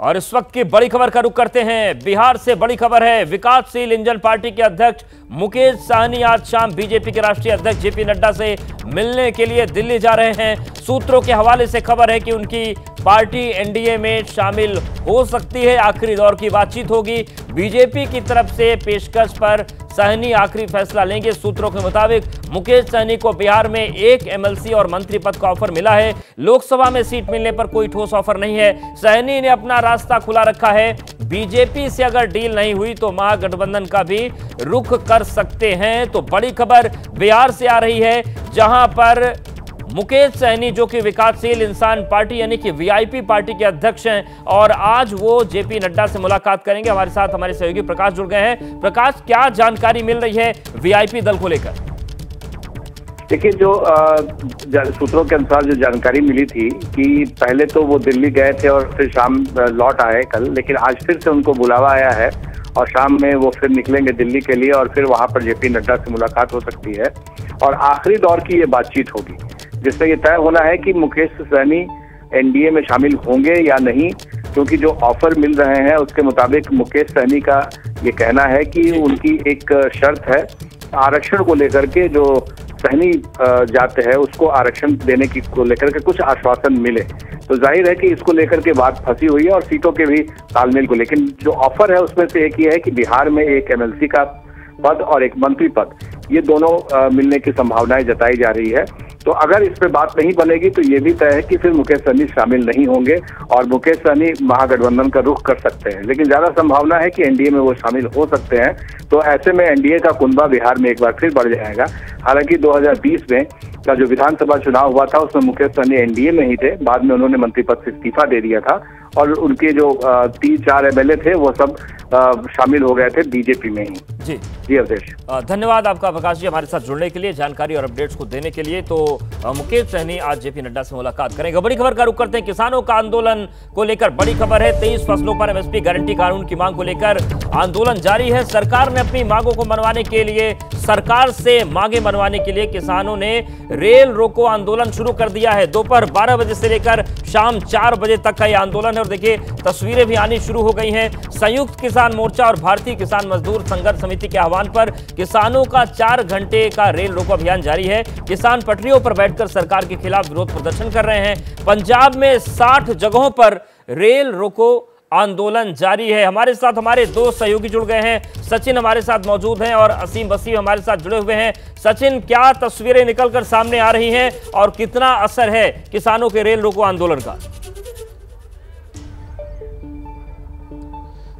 और इस वक्त की बड़ी खबर का रुख करते हैं। बिहार से बड़ी खबर है, विकासशील इंजन पार्टी के अध्यक्ष मुकेश साहनी आज शाम बीजेपी के राष्ट्रीय अध्यक्ष जेपी नड्डा से मिलने के लिए दिल्ली जा रहे हैं। सूत्रों के हवाले से खबर है कि उनकी पार्टी एनडीए में शामिल हो सकती है। आखिरी दौर की बातचीत होगी। बीजेपी की तरफ़ से पेशकश पर सहनी आखिरी फैसला लेंगे। सूत्रों के मुताबिक मुकेश सहनी को बिहार में एक एमएलसी और मंत्री पद का ऑफ़र मिला है। लोकसभा में सीट मिलने पर कोई ठोस ऑफ़र नहीं है। सहनी ने अपना रास्ता खुला रखा है। बीजेपी से अगर डील नहीं हुई तो महागठबंधन का भी रुख कर सकते हैं। तो बड़ी खबर बिहार से आ रही है, जहाँ पर मुकेश सहनी, जो कि विकासशील इंसान पार्टी, यानी कि वीआईपी पार्टी के अध्यक्ष हैं, और आज वो जेपी नड्डा से मुलाकात करेंगे। हमारे साथ हमारे सहयोगी प्रकाश जुड़ गए हैं। प्रकाश, क्या जानकारी मिल रही है वीआईपी दल को लेकर? देखिए जो सूत्रों के अनुसार जो जानकारी मिली थी कि पहले तो वो दिल्ली गए थे और फिर शाम लौट आए कल लेकिन आज फिर से उनको बुलावा आया है और शाम में वो फिर निकलेंगे दिल्ली के लिए और फिर वहाँ पर जेपी नड्डा से मुलाकात हो सकती है और आखिरी दौर की ये बातचीत होगी जिससे ये तय होना है कि मुकेश सहनी एनडीए में शामिल होंगे या नहीं क्योंकि जो ऑफ़र मिल रहे हैं उसके मुताबिक मुकेश सहनी का ये कहना है कि उनकी एक शर्त है आरक्षण को लेकर के जो सहनी जाते हैं, उसको आरक्षण देने की, को लेकर के कुछ आश्वासन मिले। तो ज़ाहिर है कि इसको लेकर के बात फंसी हुई है और सीटों के भी तालमेल को, लेकिन जो ऑफ़र है उसमें से एक ये है कि बिहार में एक एमएलसी का पद और एक मंत्री पद, ये दोनों मिलने की संभावनाएँ जताई जा रही है। तो अगर इस पर बात नहीं बनेगी तो ये भी तय है कि फिर मुकेश सहनी शामिल नहीं होंगे और मुकेश सहनी महागठबंधन का रुख कर सकते हैं। लेकिन ज़्यादा संभावना है कि एनडीए में वो शामिल हो सकते हैं। तो ऐसे में एनडीए का कुंबा बिहार में एक बार फिर बढ़ जाएगा। हालाँकि 2020 में का जो विधानसभा चुनाव हुआ था, उसमें मुकेश सहनी एनडीए में ही थे। बाद में उन्होंने मंत्री पद से इस्तीफा दे दिया था। और उनके जो तीन चार एमएलए थे वो सब शामिल हो गए थे बीजेपी में ही। जी। जी अवधेश। धन्यवाद आपका प्रकाश जी हमारे साथ जुड़ने के लिए जानकारी और अपडेट्स को देने के लिए। तो मुकेश सहनी आज जेपी नड्डा से मुलाकात करेंगे। बड़ी खबर का रुख करते हैं किसानों का आंदोलन को लेकर बड़ी खबर है। तेईस फ़सलों पर एमएसपी गारंटी कानून की मांग को लेकर आंदोलन जारी है। सरकार ने अपनी मांगों को मनवाने के लिए सरकार से मांगे मनवाने के लिए किसानों ने रेल रोको आंदोलन शुरू कर दिया है। दोपहर बारह बजे से लेकर शाम चार बजे तक का यह आंदोलन है। और देखिए, तस्वीरें भी आनी शुरू हो गई हैं। संयुक्त किसान मोर्चा और भारतीय किसान मजदूर संघर्ष समिति के आह्वान पर किसानों का चार घंटे का रेल रोको अभियान जारी है। किसान पटरियों पर बैठकर सरकार के खिलाफ विरोध प्रदर्शन कर रहे हैं। पंजाब में साठ जगहों पर रेल रोको आंदोलन जारी है। हमारे साथ हमारे दो सहयोगी जुड़ गए हैं। सचिन हमारे साथ मौजूद हैं और असीम वसीम हमारे साथ जुड़े हुए हैं। सचिन, क्या तस्वीरें निकलकर सामने आ रही हैं और कितना असर है किसानों के रेल रोको आंदोलन का?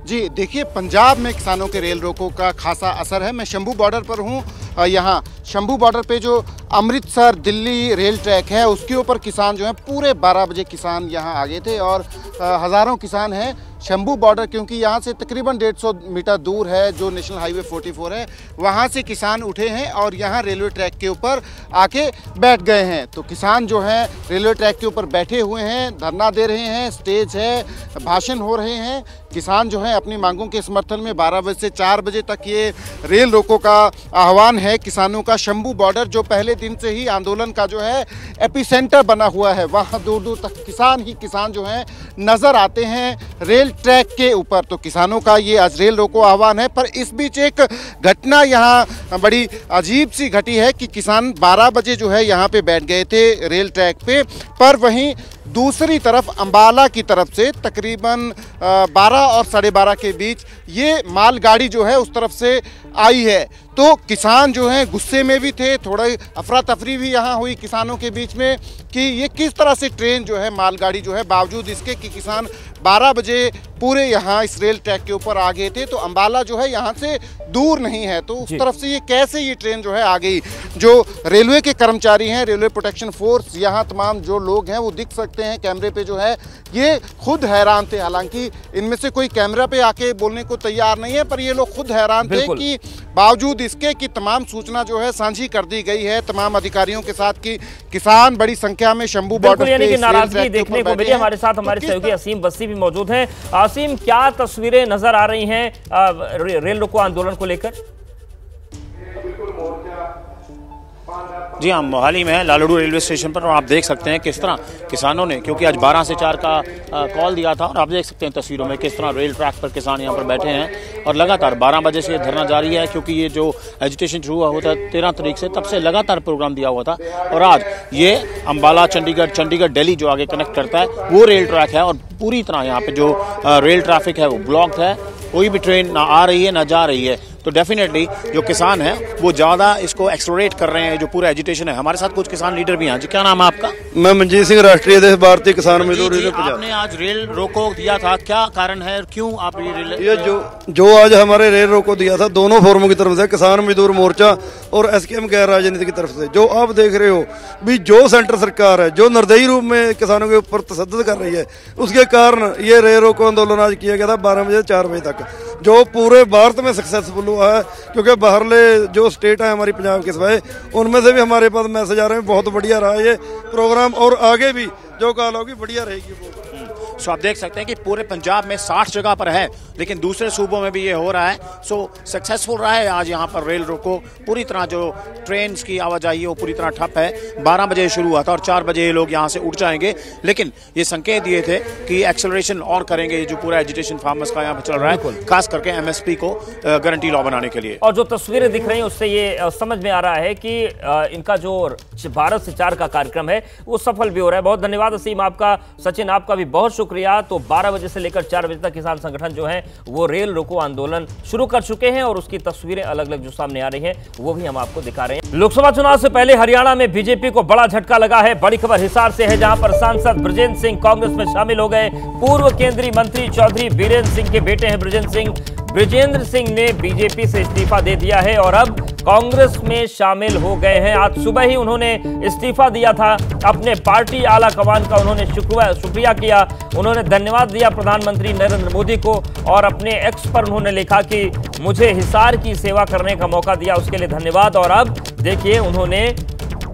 जी, देखिए, पंजाब में किसानों के रेल रोको का खासा असर है। मैं शंभू बॉर्डर पर हूँ यहाँ। शंभू बॉर्डर पे जो अमृतसर दिल्ली रेल ट्रैक है, उसके ऊपर किसान जो है, पूरे 12 बजे किसान यहाँ आ गए थे और हज़ारों किसान हैं। शंभू बॉर्डर, क्योंकि यहाँ से तकरीबन 150 मीटर दूर है जो नेशनल हाईवे 44 है, वहाँ से किसान उठे हैं और यहाँ रेलवे ट्रैक के ऊपर आके बैठ गए हैं। तो किसान जो हैं, रेलवे ट्रैक के ऊपर बैठे हुए हैं, धरना दे रहे हैं, स्टेज है, भाषण हो रहे हैं। किसान जो है, अपनी मांगों के समर्थन में 12 बजे से 4 बजे तक ये रेल रोको का आह्वान है किसानों का। शंभू बॉर्डर जो पहले दिन से ही आंदोलन का जो है, एपिसेंटर बना हुआ है, वहाँ दूर दूर तक किसान ही किसान जो हैं, नज़र आते हैं। रेल ट्रैक के ऊपर। तो किसानों का ये आज रेल रोको आह्वान है, पर इस बीच एक घटना यहाँ बड़ी अजीब सी घटी है कि किसान 12 बजे जो है यहाँ पे बैठ गए थे रेल ट्रैक पे, पर वहीं दूसरी तरफ़ अंबाला की तरफ़ से तकरीबन 12 और साढ़े बारह के बीच ये मालगाड़ी जो है उस तरफ़ से आई है। तो किसान जो हैं गुस्से में भी थे, थोड़ा अफरा तफरी भी यहाँ हुई किसानों के बीच में कि ये किस तरह से ट्रेन जो है, मालगाड़ी जो है बावजूद इसके कि किसान 12 बजे पूरे यहाँ इस रेल ट्रैक के ऊपर आ गए थे तो अंबाला जो है यहाँ से दूर नहीं है। तो उस तरफ़ से ये कैसे ये ट्रेन जो है आ गई? जो रेलवे के कर्मचारी हैं रेलवे प्रोटेक्शन फोर्स यहाँ तमाम जो लोग हैं वो दिख सकते हैं कैमरे पे जो है। ये खुद हैरान थे हालाँकि इनमें से कोई कैमरा पे आके बोलने को तैयार नहीं है पर ये लोग खुद हैरान थे कि बावजूद इसके कि तमाम सूचना जो है साझी कर दी गई है तमाम अधिकारियों के साथ कि किसान बड़ी संख्या में शंभू बॉर्डर नाराज़गी देखने को मिली हमारे साथ हमारे सहयोगी असीम बस्सी भी मौजूद हैं। असीम क्या तस्वीरें नज़र आ रही हैं रेल रोको आंदोलन को लेकर? जी हाँ मोहाली में है लालड़ू रेलवे स्टेशन पर और आप देख सकते हैं किस तरह किसानों ने क्योंकि आज 12 से 4 का आ, कॉल दिया था और आप देख सकते हैं तस्वीरों में किस तरह रेल ट्रैक पर किसान यहाँ पर बैठे हैं। और लगातार 12 बजे से धरना जारी है क्योंकि ये जो एजुटेशन शुरू हुआ होता है तेरह तारीख से तब से लगातार प्रोग्राम दिया हुआ था। और आज ये अम्बाला चंडीगढ़ चंडीगढ़ डेली जो आगे कनेक्ट करता है वो रेल ट्रैक है और पूरी तरह यहाँ पर जो रेल ट्रैफ़िक है वो ब्लॉक है। कोई भी ट्रेन ना आ रही है ना जा रही है। तो डेफिनेटली जो किसान है वो ज़्यादा इसको एक्सप्लोरेट कर रहे हैं जो पूरा एजुटेशन है। हमारे साथ कुछ किसान लीडर भी हैं। जी क्या नाम है आपका? मैं मंजीत सिंह राष्ट्रीय अध्यक्ष भारतीय किसान मजदूर आपने आज रेल रोको दिया था। क्या कारण है? क्यों आप ये रेल ये जो जो आज हमारे रेल रोको दिया था दोनों फोरमों की तरफ़ से किसान मजदूर मोर्चा और एस गैर राजनीति की तरफ़ से। जो आप देख रहे हो भी जो सेंटर सरकार है जो निर्दयी रूप में किसानों के ऊपर तसद कर रही है उसके कारण ये रेल रोको आंदोलन आज किया गया था बारह बजे चार बजे तक। जो पूरे भारत में सक्सेसफुल हुआ है, क्योंकि बाहरले जो स्टेट है हमारी पंजाब के सिवाय, उनमें से भी हमारे पास मैसेज आ रहे हैं, बहुत बढ़िया रहा है ये प्रोग्राम और आगे भी, जो कॉल होगी बढ़िया रहेगी सो आप देख सकते हैं कि पूरे पंजाब में 60 जगह पर है लेकिन दूसरे सूबों में भी ये हो रहा है। सो सक्सेसफुल रहा है आज यहाँ पर रेल रोको। पूरी तरह जो ट्रेन की आवाजाही है वो पूरी तरह ठप है। बारह बजे शुरू हुआ था और चार बजे ये लोग यहाँ से उठ जाएँगे। लेकिन ये संकेत दिए थे कि एक्सेलरेशन और करेंगे जो पूरा एजुटेशन फार्मर्स का यहाँ पर चल रहा है खास करके एमएसपी को गारंटी लॉ बनाने के लिए। और जो तस्वीरें दिख रही है उससे ये समझ में आ रहा है कि इनका जो भारत से चार का कार्यक्रम है वो सफल भी हो रहा है। बहुत धन्यवाद असीम आपका सचिन आपका भी बहुत शुक्रिया। तो 12 बजे से लेकर 4 बजे तक किसान संगठन जो है, वो रेल रोको आंदोलन शुरू कर चुके हैं और उसकी तस्वीरें अलग अलग जो सामने आ रही हैं, वो भी हम आपको दिखा रहे हैं। लोकसभा चुनाव से पहले हरियाणा में बीजेपी को बड़ा झटका लगा है। बड़ी खबर हिसार से है, जहाँ पर सांसद ब्रजेंद्र सिंह कांग्रेस में शामिल हो गए। पूर्व केंद्रीय मंत्री चौधरी बीरेन्द्र सिंह के बेटे हैं ब्रजेंद्र सिंह। ब्रिजेंद्र सिंह ने बीजेपी से इस्तीफा दे दिया है और अब कांग्रेस में शामिल हो गए हैं। आज सुबह ही उन्होंने इस्तीफा दिया था। अपने पार्टी आला कमान का उन्होंने शुक्रिया किया। उन्होंने धन्यवाद दिया प्रधानमंत्री नरेंद्र मोदी को और अपने एक्स पर उन्होंने लिखा कि मुझे हिसार की सेवा करने का मौका दिया, उसके लिए धन्यवाद। और अब देखिए, उन्होंने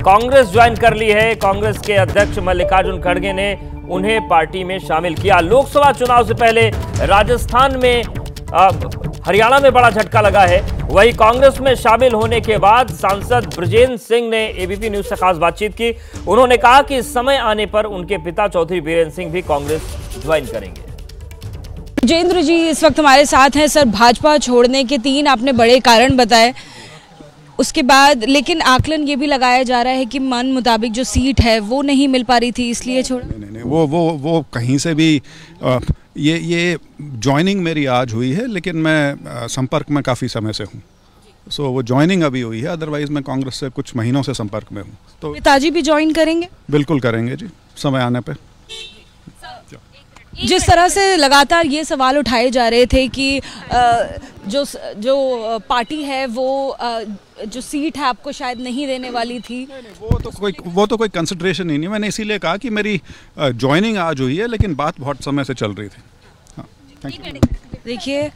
कांग्रेस ज्वाइन कर ली है। कांग्रेस के अध्यक्ष मल्लिकार्जुन खड़गे ने उन्हें पार्टी में शामिल किया। लोकसभा चुनाव से पहले राजस्थान में हरियाणा में बड़ा झटका लगा है। वही कांग्रेस में शामिल होने के बाद सांसद ब्रजेंद्र सिंह ने एबीपी न्यूज़ से खास बातचीत की। उन्होंने कहा कि समय आने पर उनके पिता चौधरी बीरेन्द्र सिंह भी कांग्रेस ज्वाइन करेंगे। ब्रजेंद्र जी, इस वक्त हमारे साथ हैं। सर, भाजपा छोड़ने के तीन आपने बड़े कारण बताए। उसके बाद लेकिन आकलन ये भी लगाया जा रहा है कि मन मुताबिक जो सीट है वो नहीं मिल पा रही थी इसलिए छोड़ नहीं नहीं नहीं, वो वो वो कहीं से भी आ, ये ये ज्वाइनिंग मेरी आज हुई है लेकिन मैं आ, संपर्क में काफ़ी समय से हूँ। सो so, वो ज्वाइनिंग अभी हुई है अदरवाइज़ मैं कांग्रेस से कुछ महीनों से संपर्क में हूँ। तो पिताजी भी ज्वाइन करेंगे? बिल्कुल करेंगे जी समय आने पे। जिस तरह से लगातार ये सवाल उठाए जा रहे थे कि जो जो पार्टी है वो जो सीट है आपको शायद नहीं देने वाली थी। नहीं, नहीं, वो तो कोई वो तो कोई कंसिड्रेशन ही नहीं। मैंने इसीलिए कहा कि मेरी ज्वाइनिंग आज हुई है लेकिन बात बहुत समय से चल रही थी। हाँ देखिए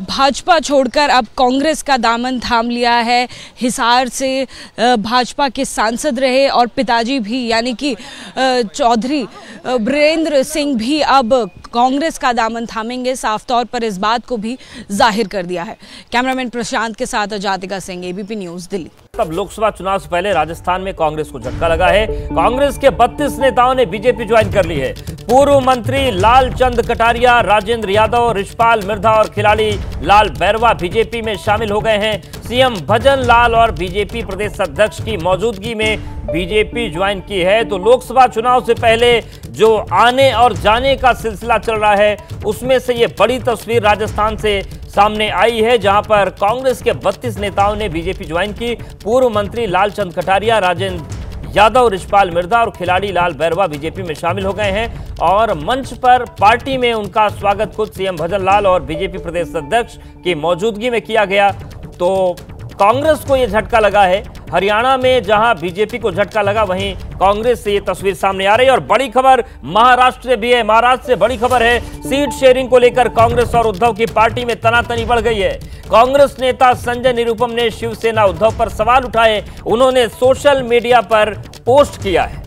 भाजपा छोड़कर अब कांग्रेस का दामन थाम लिया है। हिसार से भाजपा के सांसद रहे और पिताजी भी, यानी कि चौधरी बीरेंद्र सिंह भी अब कांग्रेस का दामन थामेंगे। साफ़ तौर पर इस बात को भी ज़ाहिर कर दिया है। कैमरामैन प्रशांत के साथ जातिका सिंह, एबीपी न्यूज़, दिल्ली। अब लोकसभा चुनाव से पहले राजस्थान में कांग्रेस को झटका लगा है। कांग्रेस के 32 नेताओं ने बीजेपी ज्वाइन कर ली है। पूर्व मंत्री लाल चंद कटारिया, राजेंद्र यादव, रिशपाल मिर्धा और खिलाड़ी लाल बैरवा बीजेपी में शामिल हो गए हैं। सीएम भजन लाल और बीजेपी प्रदेश अध्यक्ष की मौजूदगी में बीजेपी ज्वाइन की है। तो लोकसभा चुनाव से पहले जो आने और जाने का सिलसिला चल रहा है, उसमें से ये बड़ी तस्वीर राजस्थान से सामने आई है, जहाँ पर कांग्रेस के 32 नेताओं ने बीजेपी ज्वाइन की। पूर्व मंत्री लालचंद कटारिया, राजेंद्र यादव, रिशपाल मिर्ज़ा और खिलाड़ी लाल बैरवा बीजेपी में शामिल हो गए हैं और मंच पर पार्टी में उनका स्वागत खुद सीएम भजन लाल और बीजेपी प्रदेश अध्यक्ष की मौजूदगी में किया गया। तो कांग्रेस को यह झटका लगा है हरियाणा में जहाँ बीजेपी को झटका लगा, वहीं कांग्रेस से ये तस्वीर सामने आ रही है। और बड़ी खबर, महाराष्ट्र से भी है, महाराष्ट्र से बड़ी खबर है, सीट शेयरिंग को लेकर कांग्रेस और उद्धव की पार्टी में तनातनी बढ़ गई है। कांग्रेस नेता संजय निरुपम ने शिवसेना उद्धव पर सवाल उठाए। उन्होंने सोशल मीडिया पर पोस्ट किया है।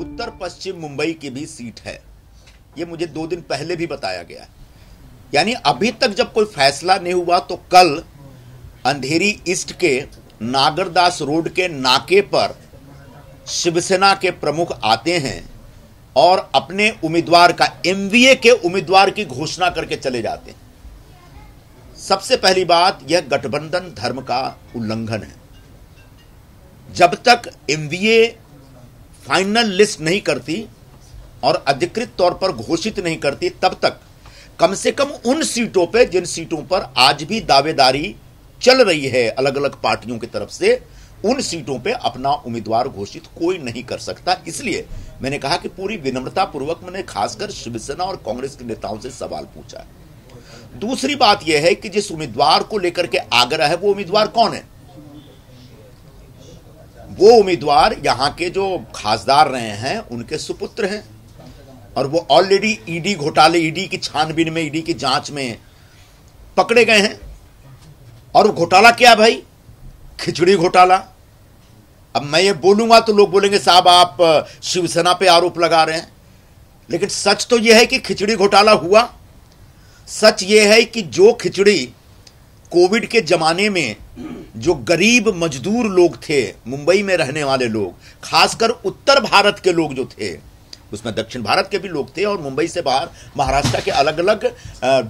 उत्तर पश्चिम मुंबई की भी सीट है। ये मुझे दो दिन पहले भी बताया गया यानी अभी तक जब कोई फैसला नहीं हुआ तो कल अंधेरी ईस्ट के नागरदास रोड के नाके पर शिवसेना के प्रमुख आते हैं और अपने उम्मीदवार का एमवीए के उम्मीदवार की घोषणा करके चले जाते हैं। सबसे पहली बात, यह गठबंधन धर्म का उल्लंघन है। जब तक एमवीए फाइनल लिस्ट नहीं करती और अधिकृत तौर पर घोषित नहीं करती, तब तक कम से कम उन सीटों पर जिन सीटों पर आज भी दावेदारी चल रही है अलग अलग पार्टियों की तरफ़ से, उन सीटों पे अपना उम्मीदवार घोषित कोई नहीं कर सकता। इसलिए मैंने कहा कि पूरी विनम्रता पूर्वक मैंने खासकर शिवसेना और कांग्रेस के नेताओं से सवाल पूछा दूसरी बात यह है कि जिस उम्मीदवार को लेकर के आग्रह है, वो उम्मीदवार कौन है? वो उम्मीदवार यहाँ के जो खासदार रहे हैं, उनके सुपुत्र हैं। और वो ऑलरेडी ईडी घोटाले ईडी की छानबीन में ईडी की जाँच में पकड़े गए हैं। और घोटाला क्या भाई? खिचड़ी घोटाला। अब मैं ये बोलूँगा तो लोग बोलेंगे, साहब आप शिवसेना पे आरोप लगा रहे हैं। लेकिन सच तो यह है कि खिचड़ी घोटाला हुआ। सच यह है कि जो खिचड़ी कोविड के जमाने में जो गरीब मजदूर लोग थे, मुंबई में रहने वाले लोग, खासकर उत्तर भारत के लोग जो थे, उसमें दक्षिण भारत के भी लोग थे और मुंबई से बाहर महाराष्ट्र के अलग अलग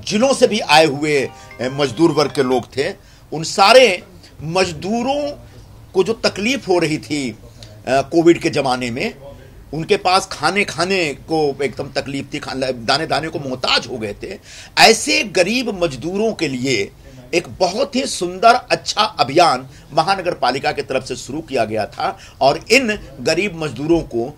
जिलों से भी आए हुए मजदूर वर्ग के लोग थे उन सारे मजदूरों को जो तकलीफ़ हो रही थी कोविड के ज़माने में, उनके पास खाने खाने को एकदम तकलीफ़ थी दाने दाने को मोहताज हो गए थे। ऐसे गरीब मजदूरों के लिए एक बहुत ही सुंदर अच्छा अभियान महानगर पालिका की तरफ़ से शुरू किया गया था और इन गरीब मजदूरों को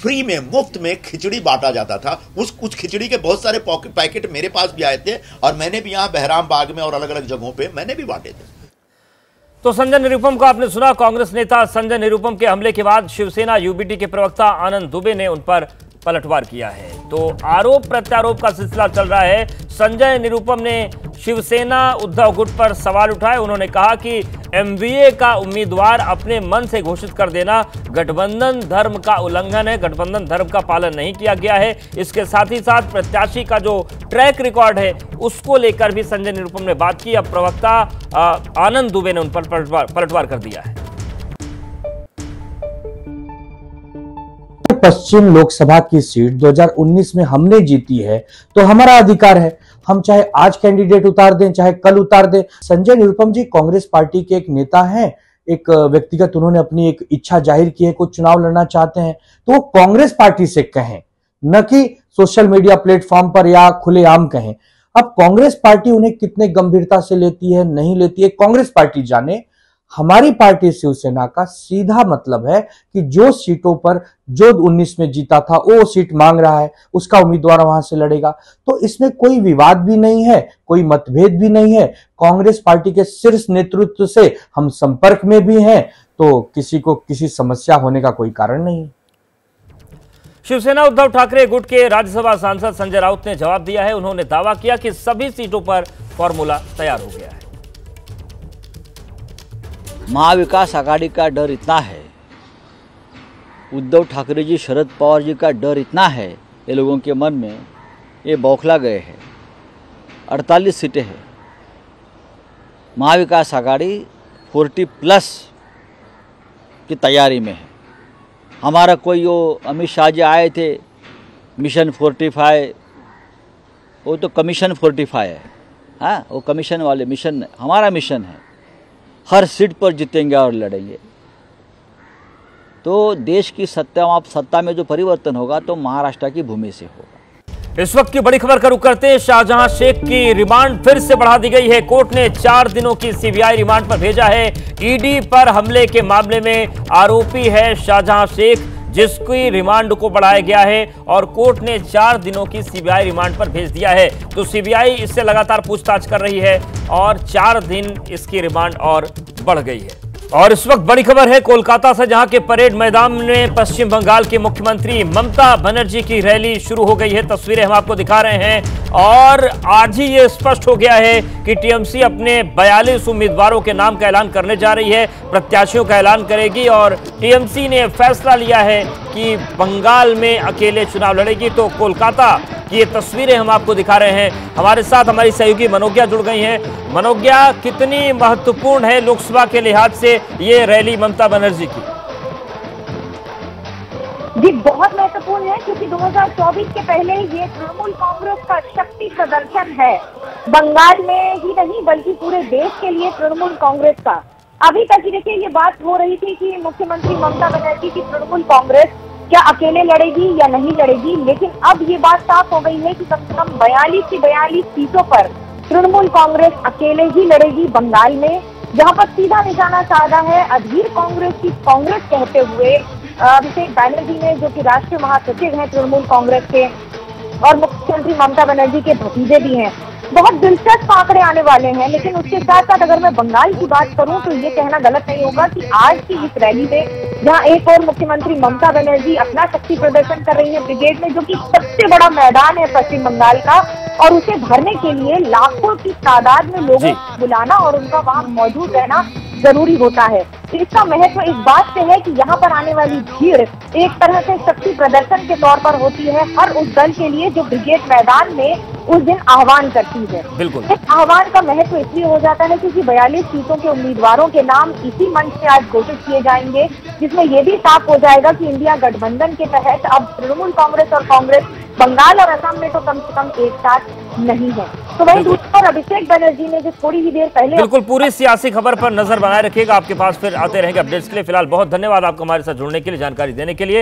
फ्री में, मुफ़्त में खिचड़ी बांटा जाता था। उस कुछ खिचड़ी के बहुत सारे पैकेट मेरे पास भी आए थे और मैंने भी यहाँ बहराम बाग में और अलग अलग जगहों पे मैंने भी बांटे थे। तो संजय निरुपम को आपने सुना, कांग्रेस नेता संजय निरुपम के हमले के बाद शिवसेना, यूबीटी के प्रवक्ता आनंद दुबे ने उन पर पलटवार किया है। तो आरोप प्रत्यारोप का सिलसिला चल रहा है। संजय निरुपम ने शिवसेना उद्धव गुट पर सवाल उठाए। उन्होंने कहा कि एमवीए का उम्मीदवार अपने मन से घोषित कर देना गठबंधन धर्म का उल्लंघन है। गठबंधन धर्म का पालन नहीं किया गया है। इसके साथ ही साथ प्रत्याशी का जो ट्रैक रिकॉर्ड है, उसको लेकर भी संजय निरुपम ने बात की। अब प्रवक्ता आनंद दुबे ने उन पर पलटवार कर दिया है। पश्चिम लोकसभा की सीट 2019 में हमने जीती है तो हमारा अधिकार है। हम चाहे आज कैंडिडेट उतार दें, चाहे कल उतार दें। संजय निरुपम जी, कांग्रेस पार्टी के एक नेता हैं, एक व्यक्तिगत उन्होंने अपनी एक इच्छा ज़ाहिर की है, कुछ चुनाव लड़ना चाहते हैं तो वो कांग्रेस पार्टी से कहें, न कि सोशल मीडिया प्लेटफॉर्म पर या खुलेआम कहें। अब कांग्रेस पार्टी उन्हें कितने गंभीरता से लेती है, नहीं लेती है, कांग्रेस पार्टी जाने हमारी पार्टी शिवसेना का सीधा मतलब है कि जो सीटों पर जो 19 में जीता था, वो सीट मांग रहा है, उसका उम्मीदवार वहाँ से लड़ेगा। तो इसमें कोई विवाद भी नहीं है, कोई मतभेद भी नहीं है। कांग्रेस पार्टी के शीर्ष नेतृत्व से हम संपर्क में भी हैं तो किसी को किसी समस्या होने का कोई कारण नहीं शिवसेना उद्धव ठाकरे गुट के राज्यसभा सांसद संजय राउत ने जवाब दिया है। उन्होंने दावा किया कि सभी सीटों पर फॉर्मूला तैयार हो गया है। महाविकास आघाड़ी का डर इतना है। उद्धव ठाकरे जी, शरद पवार जी का डर इतना है, ये लोगों के मन में ये बौखला गए हैं। अड़तालीस सीटें हैं। महाविकास आघाड़ी फोर्टी प्लस की तैयारी में है। हमारा कोई वो अमित शाह जी आए थे, मिशन फोर्टी फाइव वो तो कमीशन फोर्टी फाइव है। हाँ वो कमीशन वाले, मिशन, हमारा मिशन है। हर सीट पर जीतेंगे और लड़ेंगे। तो देश की सत्ता सत्ता में जो परिवर्तन होगा तो महाराष्ट्र की भूमि से होगा। इस वक्त की बड़ी खबर का रुख करते हैं, शाहजहां शेख की रिमांड फिर से बढ़ा दी गई है। कोर्ट ने चार दिनों की सीबीआई रिमांड पर भेजा है। ईडी पर हमले के मामले में आरोपी है शाहजहां शेख। जिसकी रिमांड को बढ़ाया गया है और कोर्ट ने चार दिनों की सीबीआई रिमांड पर भेज दिया है। तो सीबीआई इससे लगातार पूछताछ कर रही है और चार दिन इसकी रिमांड और बढ़ गई है। और इस वक्त बड़ी खबर है कोलकाता से, जहाँ के परेड मैदान में पश्चिम बंगाल की मुख्यमंत्री ममता बनर्जी की रैली शुरू हो गई है। तस्वीरें हम आपको दिखा रहे हैं और आज ही ये स्पष्ट हो गया है कि टीएमसी अपने 42 उम्मीदवारों के नाम का ऐलान करने जा रही है, प्रत्याशियों का ऐलान करेगी और टीएमसी ने फैसला लिया है कि बंगाल में अकेले चुनाव लड़ेगी। तो कोलकाता की ये तस्वीरें हम आपको दिखा रहे हैं। हमारे साथ हमारी सहयोगी मनोज्ञा जुड़ गई हैं। मनोज्ञा, कितनी महत्वपूर्ण है लोकसभा के लिहाज से ये रैली ममता बनर्जी की? जी, बहुत महत्वपूर्ण है क्योंकि 2024 के पहले ये तृणमूल कांग्रेस का शक्ति प्रदर्शन है। बंगाल में ही नहीं, बल्कि पूरे देश के लिए तृणमूल कांग्रेस का। अभी तक देखिए, ये बात हो रही थी कि मुख्यमंत्री ममता बनर्जी की तृणमूल कांग्रेस क्या अकेले लड़ेगी या नहीं लड़ेगी? लेकिन अब ये बात साफ़ हो गई है कि कम से कम बयालीस की बयालीस सीटों पर तृणमूल कांग्रेस अकेले ही लड़ेगी बंगाल में, जहाँ पर सीधा निशाना साधा है अधीर कांग्रेस की कांग्रेस कहते हुए। अभिषेक बैनर्जी ने, जो कि राष्ट्रीय महासचिव हैं तृणमूल कांग्रेस के, और मुख्यमंत्री ममता बनर्जी के भतीजे भी हैं, बहुत दिलचस्प आंकड़े आने वाले हैं। लेकिन उसके साथ साथ अगर मैं बंगाल की बात करूँ तो ये कहना गलत नहीं होगा कि आज की इस रैली में जहाँ एक और मुख्यमंत्री ममता बनर्जी अपना शक्ति प्रदर्शन कर रही है ब्रिगेड में जो कि सबसे बड़ा मैदान है पश्चिम बंगाल का और उसे भरने के लिए लाखों की तादाद में लोगों को बुलाना और उनका वहाँ मौजूद रहना ज़रूरी होता है। इसका महत्व इस बात से है कि यहाँ पर आने वाली भीड़ एक तरह से शक्ति प्रदर्शन के तौर पर होती है हर उस दल के लिए जो ब्रिगेड मैदान में उस दिन आह्वान करती है। बिल्कुल। इस आह्वान का महत्व इसलिए हो जाता है क्योंकि बयालीस सीटों के उम्मीदवारों के नाम इसी मंच से आज घोषित किए जाएँगे जिसमें ये भी साफ़ हो जाएगा कि इंडिया गठबंधन के तहत अब तृणमूल कांग्रेस और कांग्रेस बंगाल और असम में तो कम से कम एक साथ नहीं है। तो वही दूसरी पर अभिषेक बनर्जी ने जो थोड़ी ही देर पहले बिल्कुल पूरी सियासी खबर पर नज़र बनाए रखिएगा। आपके पास फिर आते रहेंगे अपडेट्स के लिए। फ़िलहाल बहुत धन्यवाद आपको हमारे साथ जुड़ने के लिए जानकारी देने के लिए।